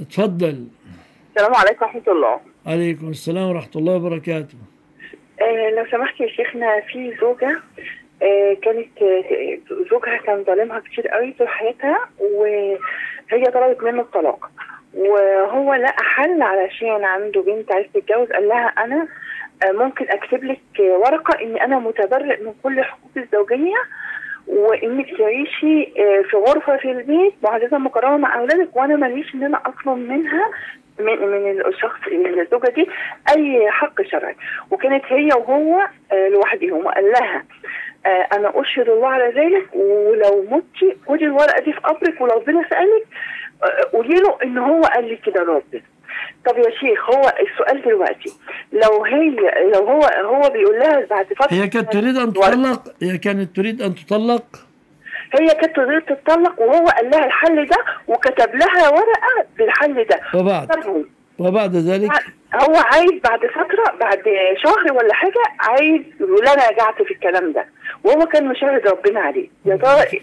اتفضل. السلام عليكم ورحمة الله. عليكم السلام ورحمة الله وبركاته. آه لو سمحت يا شيخنا في زوجة آه كانت آه زوجها كان ظالمها كتير قوي طول حياتها وهي طلبت منه الطلاق. وهو لقى حل علشان عنده بنت عايز تتجوز قال لها أنا آه ممكن أكتب لك ورقة إني أنا متبرئ من كل حقوق الزوجية وإنك تعيشي آه، في غرفة في البيت معززه مكرمة مع أولادك وأنا ماليش إن أنا أطلب منها من من الشخص من الزوجة دي أي حق شرعي. وكانت هي وهو آه، لوحدهم وقال لها آه، أنا أشهد الله على ذلك ولو متي خدي الورقة دي في قبرك ولو ربنا سألك قولي له إن هو قال لي كده ربنا طب يا شيخ هو السؤال دلوقتي لو هي لو هو هو بيقول لها بعد فترة هي كانت تريد أن تطلق؟ هي كانت تريد أن تطلق؟ هي كانت تريد تتطلق وهو قال لها الحل ده وكتب لها ورقة بالحل ده. وبعد؟ وبعد ذلك؟ هو عايز بعد فترة بعد شهر ولا حاجة عايز يقول أنا رجعت في الكلام ده. وهو كان مشاهد ربنا عليه. يا ترى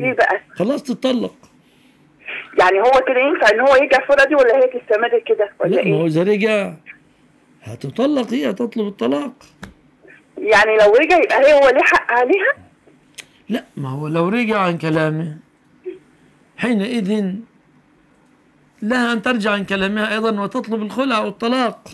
إيه بقى؟ خلاص تطلق. يعني هو كده ينفع إن هو يرجع الفرقه دي ولا هي تستمر كده ولا لا ما هو إيه إذا رجع هتطلق هي هتطلب الطلاق. يعني لو رجع يبقى هي هو ليه حق عليها؟ لا ما هو لو رجع عن كلامه حينئذ لها أن ترجع عن كلامها أيضا وتطلب الخلع والطلاق.